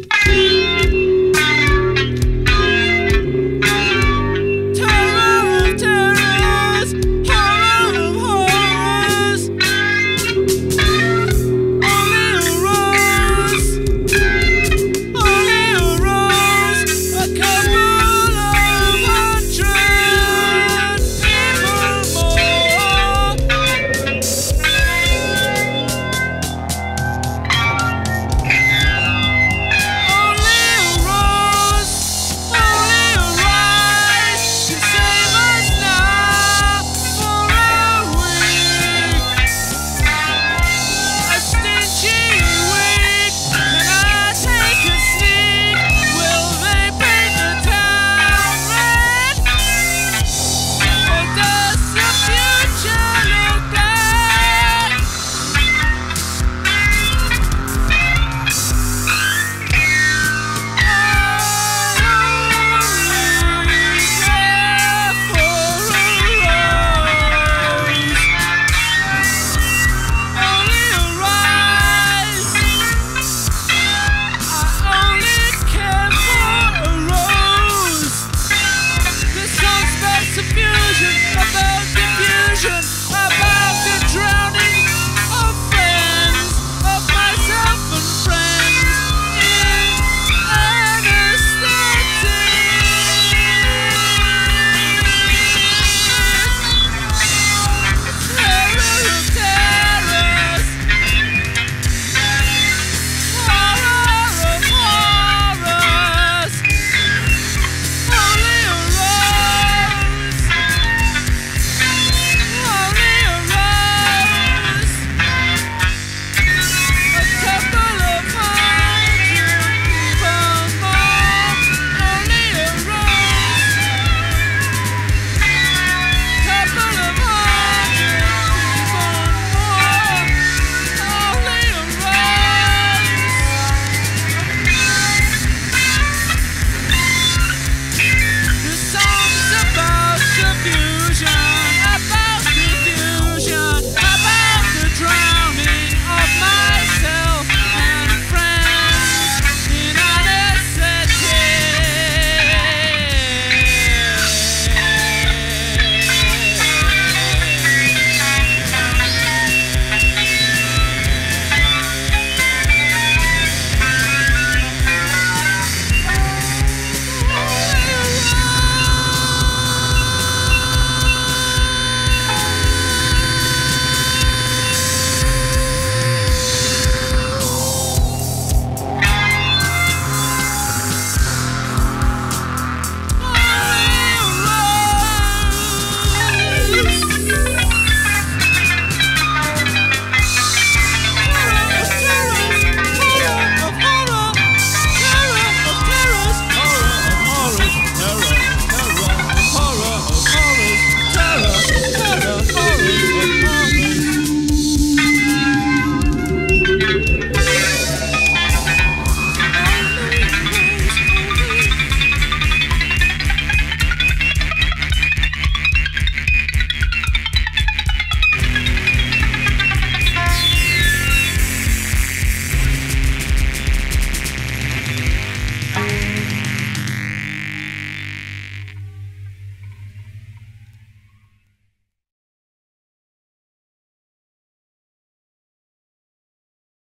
Bye.